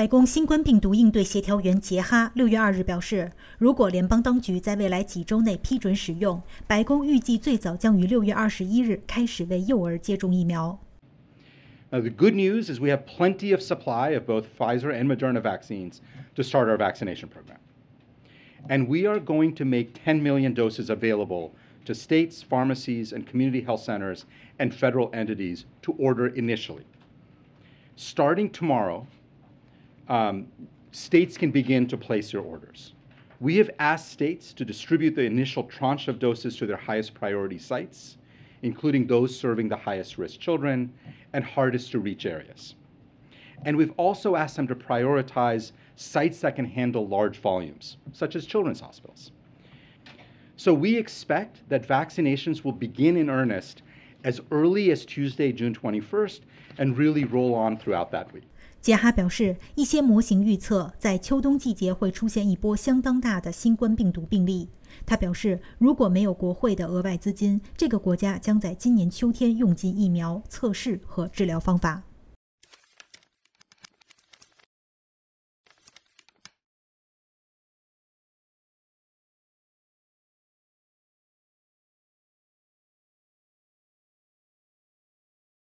白宫新冠病毒应对协调员杰哈六月二日表示，如果联邦当局在未来几周内批准使用，白宫预计最早将于六月二十一日开始为幼儿接种疫苗。Now, the good news is we have plenty of supply of both Pfizer and Moderna vaccines to start our vaccination program. And we are going to make 10 million doses available to states, pharmacies, and community health centers and federal entities to order initially. Starting tomorrow, um, states can begin to place their orders. We have asked states to distribute the initial tranche of doses to their highest priority sites, including those serving the highest risk children and hardest to reach areas. And we've also asked them to prioritize sites that can handle large volumes, such as children's hospitals. So we expect that vaccinations will begin in earnest as early as Tuesday, June 21st, and really roll on throughout that week. 杰哈表示，一些模型预测在秋冬季节会出现一波相当大的新冠病毒病例。他表示，如果没有国会的额外资金，这个国家将在今年秋天用尽疫苗测试和治疗方法。